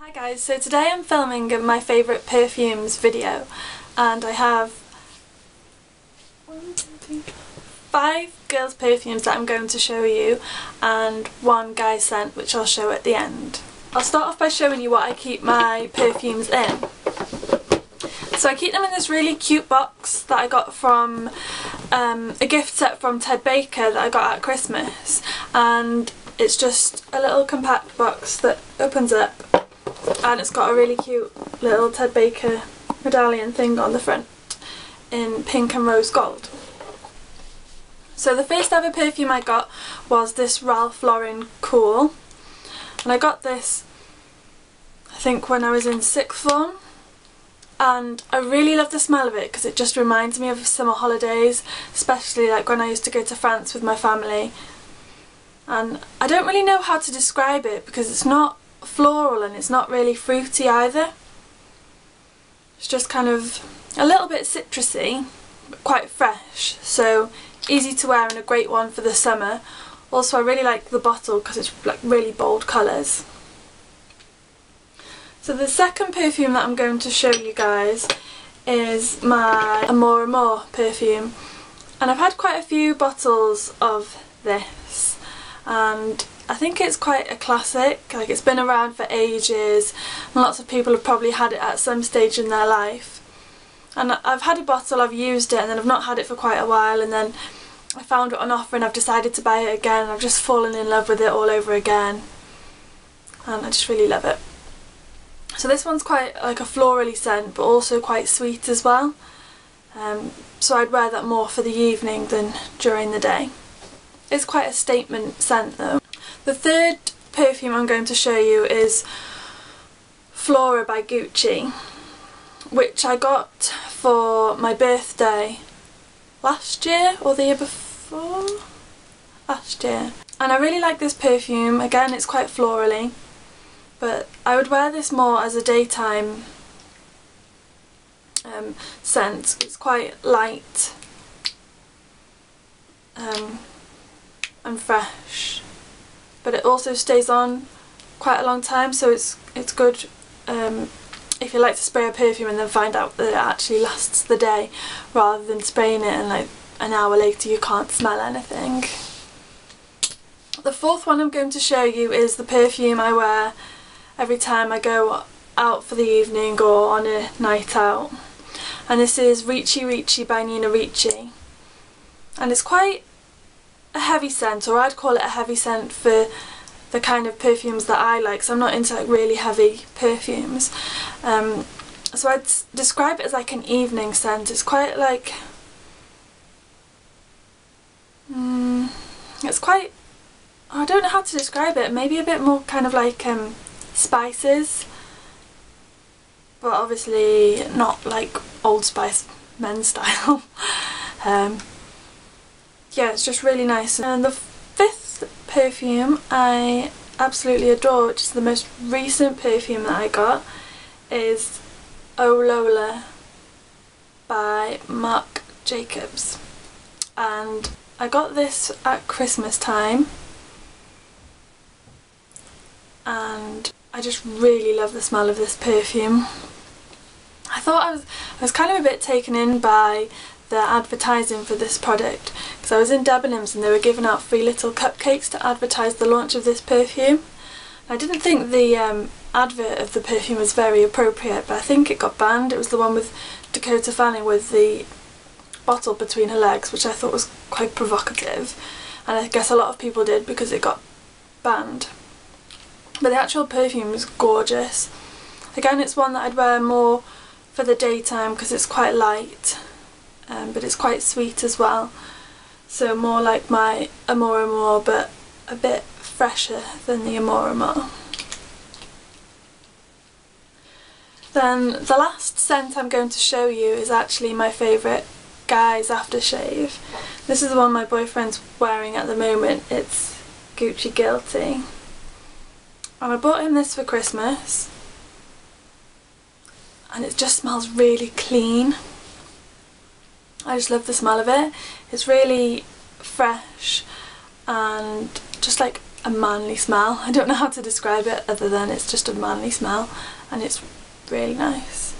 Hi guys, so today I'm filming my favourite perfumes video and I have five girls perfumes that I'm going to show you and one guy scent which I'll show at the end. I'll start off by showing you what I keep my perfumes in. So I keep them in this really cute box that I got from um, a gift set from Ted Baker that I got at Christmas and it's just a little compact box that opens up and it's got a really cute little Ted Baker medallion thing on the front in pink and rose gold. So the first ever perfume I got was this Ralph Lauren Cool. And I got this I think when I was in sixth form. And I really love the smell of it because it just reminds me of summer holidays especially like when I used to go to France with my family. And I don't really know how to describe it because it's not floral and it's not really fruity either. It's just kind of a little bit citrusy, but quite fresh, so easy to wear and a great one for the summer. Also I really like the bottle because it's like really bold colours. So the second perfume that I'm going to show you guys is my Amor Amor perfume and I've had quite a few bottles of this and I think it's quite a classic, like it's been around for ages and lots of people have probably had it at some stage in their life. And I've had a bottle, I've used it and then I've not had it for quite a while and then I found it on offer and I've decided to buy it again I've just fallen in love with it all over again and I just really love it. So this one's quite like a florally scent but also quite sweet as well um, so I'd wear that more for the evening than during the day. It's quite a statement scent though. The third perfume I'm going to show you is Flora by Gucci which I got for my birthday last year or the year before? Last year. And I really like this perfume, again it's quite florally but I would wear this more as a daytime um, scent. It's quite light um, and fresh but it also stays on quite a long time so it's it's good um, if you like to spray a perfume and then find out that it actually lasts the day rather than spraying it and like an hour later you can't smell anything. The fourth one I'm going to show you is the perfume I wear every time I go out for the evening or on a night out and this is Ricci Ricci by Nina Ricci and it's quite a heavy scent or I'd call it a heavy scent for the kind of perfumes that I like so I'm not into like really heavy perfumes. Um, so I'd describe it as like an evening scent. It's quite like mm, it's quite I don't know how to describe it. Maybe a bit more kind of like um, spices. But obviously not like Old Spice men's style. Um, yeah, it's just really nice. And the fifth perfume I absolutely adore, which is the most recent perfume that I got, is Oh Lola by Marc Jacobs. And I got this at Christmas time and I just really love the smell of this perfume. I thought I was I was kind of a bit taken in by the advertising for this product because I was in Debenhams and they were giving out free little cupcakes to advertise the launch of this perfume. I didn't think the um, advert of the perfume was very appropriate but I think it got banned. It was the one with Dakota Fanning with the bottle between her legs which I thought was quite provocative and I guess a lot of people did because it got banned. But the actual perfume is gorgeous. Again it's one that I'd wear more for the daytime because it's quite light um, but it's quite sweet as well so more like my Amor Amor but a bit fresher than the Amor Amor. Then the last scent I'm going to show you is actually my favourite guy's aftershave. This is the one my boyfriend's wearing at the moment. It's Gucci Guilty. And I bought him this for Christmas and it just smells really clean. I just love the smell of it. It's really fresh and just like a manly smell. I don't know how to describe it other than it's just a manly smell and it's really nice.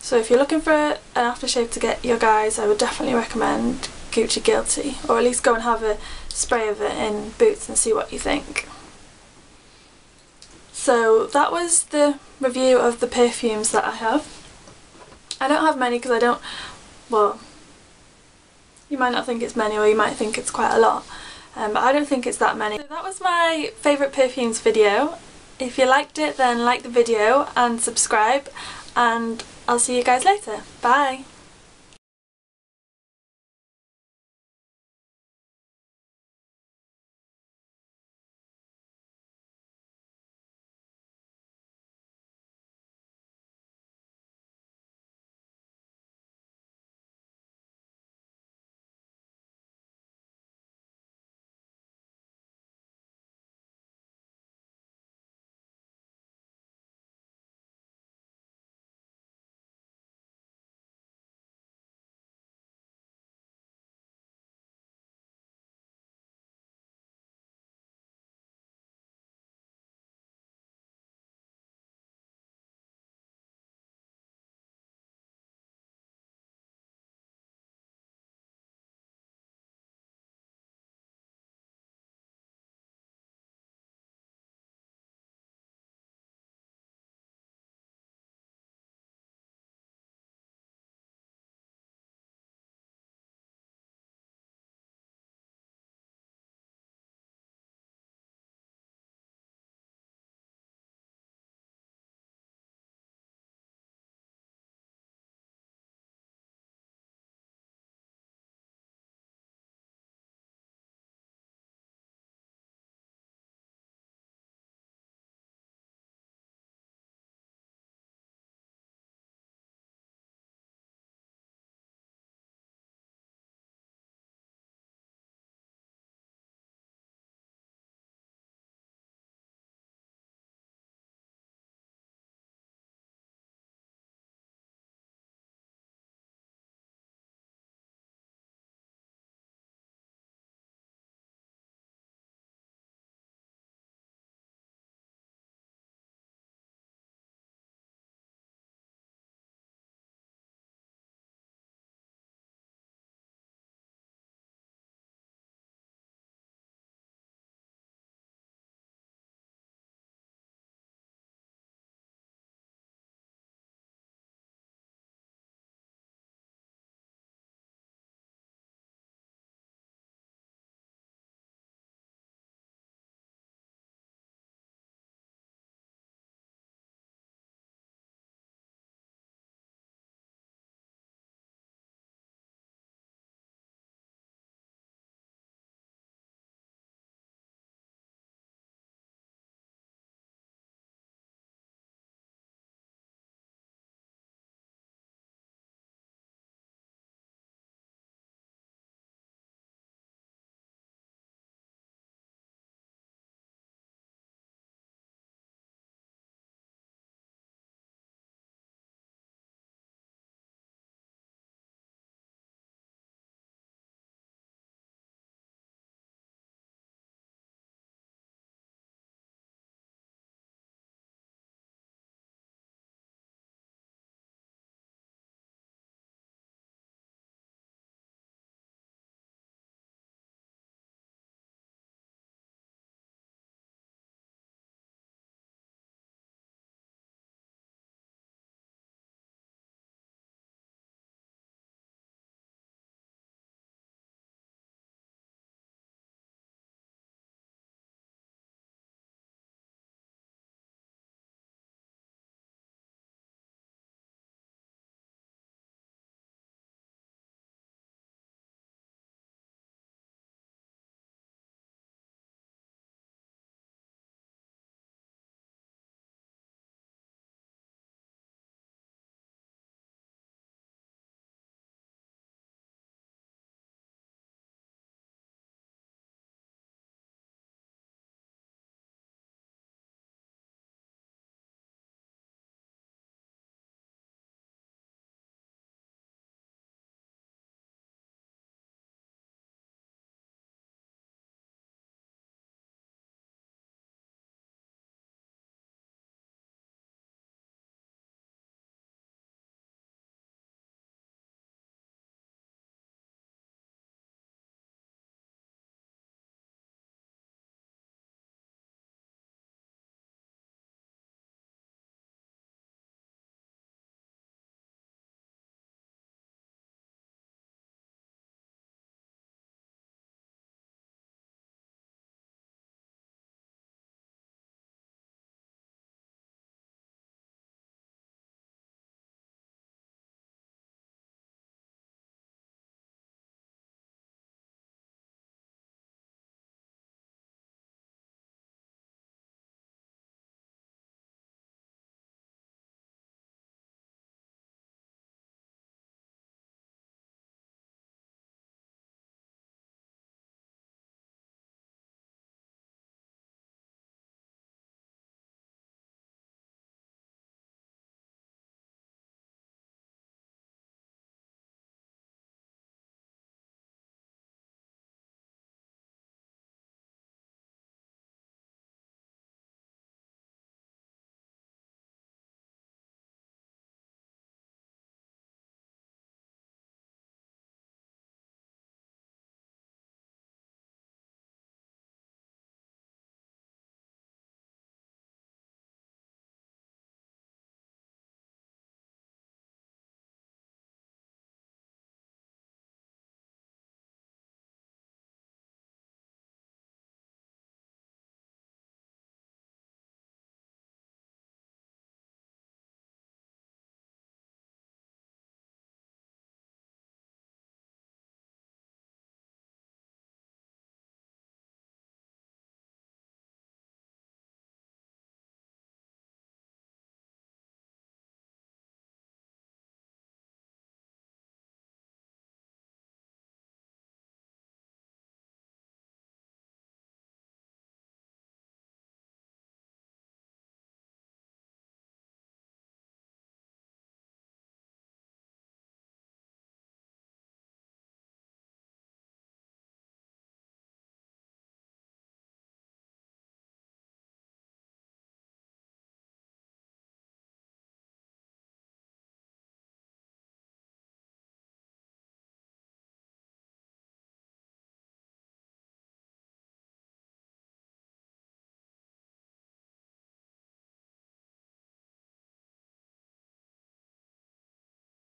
So if you're looking for an aftershave to get your guys, I would definitely recommend Gucci Guilty, or at least go and have a spray of it in Boots and see what you think. So that was the review of the perfumes that I have. I don't have many because I don't, well, you might not think it's many or you might think it's quite a lot, um, but I don't think it's that many. So that was my favourite perfumes video. If you liked it then like the video and subscribe and I'll see you guys later. Bye!